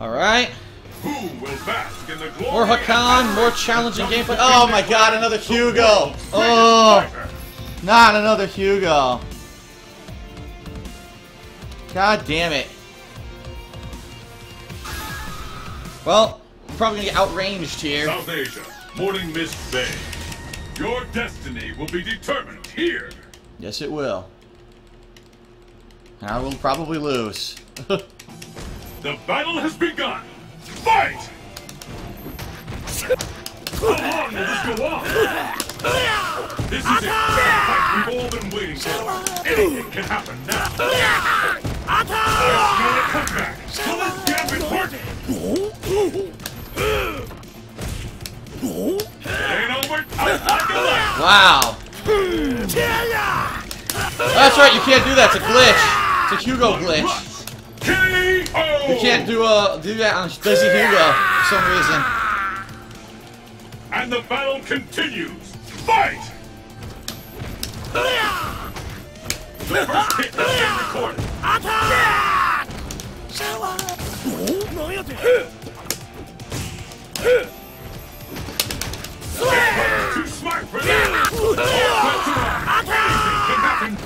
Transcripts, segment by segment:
Alright. Who will bask in the glory More Hakan, more challenging gameplay. Oh my god, another Hugo! Oh, not another Hugo. God damn it. Well, I'm probably gonna get outranged here. South Asia, Morning Mist Bay. Your destiny will be determined here. Yes, it will. I will probably lose. The battle has begun. Fight! How long will this go on? This is it. Fight we've all been waiting for. Anything can happen now. Smell a comeback. Will this gambit work? It ain't over. I'll like a light. wow. That's right, you can't do that. It's a glitch. It's a Hugo glitch. K.O. You can't do uh do that on Dizzy Hugo for some reason. And the battle continues. Fight! The first hit has been recorded. Too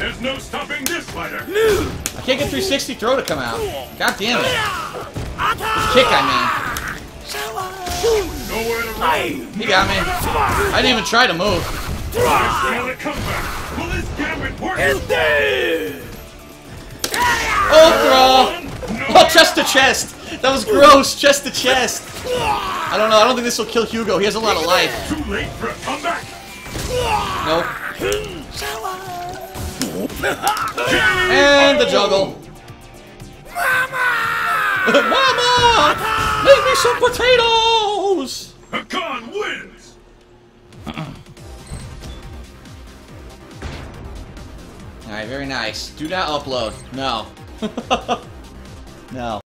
There's no stopping this fighter. I can't get 360 throw to come out. God damn it. Kick, I Nowhere to run. mean. He got me. I didn't even try to move. I smell a comeback. Will this gambit work? Oh, throw! Oh, chest to chest! That was gross, chest to chest. I don't know, I don't think this will kill Hugo. He has a lot of life. Too late for a comeback. Nope. And the juggle. Mama! Mama! Make me some potatoes! Hakan wins. Alright, very nice. Do not upload. No. no.